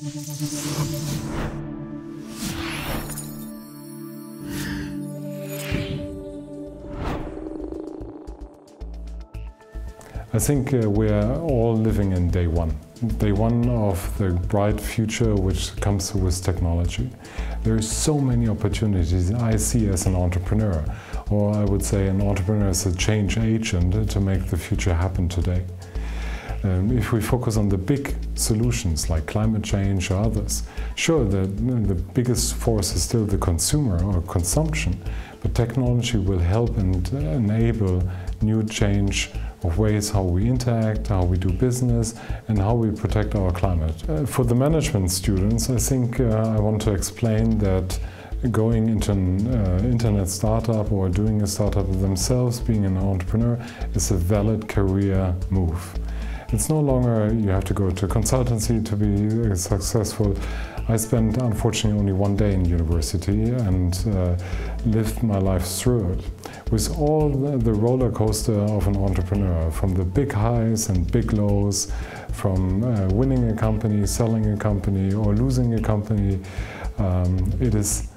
I think uh, we are all living in day one. Day one of the bright future which comes with technology. There are so many opportunities I see as an entrepreneur, or I would say an entrepreneur as a change agent to make the future happen today. Um, if we focus on the big solutions like climate change or others, sure, the, the biggest force is still the consumer or consumption, but technology will help and enable new change of ways how we interact, how we do business, and how we protect our climate. Uh, for the management students, I think uh, I want to explain that going into an uh, internet startup or doing a startup themselves, being an entrepreneur, is a valid career move. It's no longer you have to go to consultancy to be successful. I spent unfortunately only one day in university and uh, lived my life through it. With all the, roller coaster of an entrepreneur, from the big highs and big lows, from uh, winning a company, selling a company, or losing a company, um, it is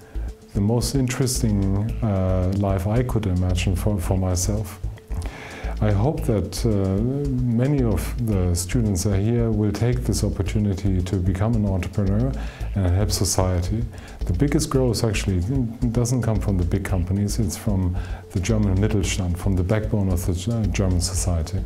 the most interesting uh, life I could imagine for, for myself. I hope that uh, many of the students are here will take this opportunity to become an entrepreneur and help society. The biggest growth actually doesn't come from the big companies, it's from the German Mittelstand, from the backbone of the German society.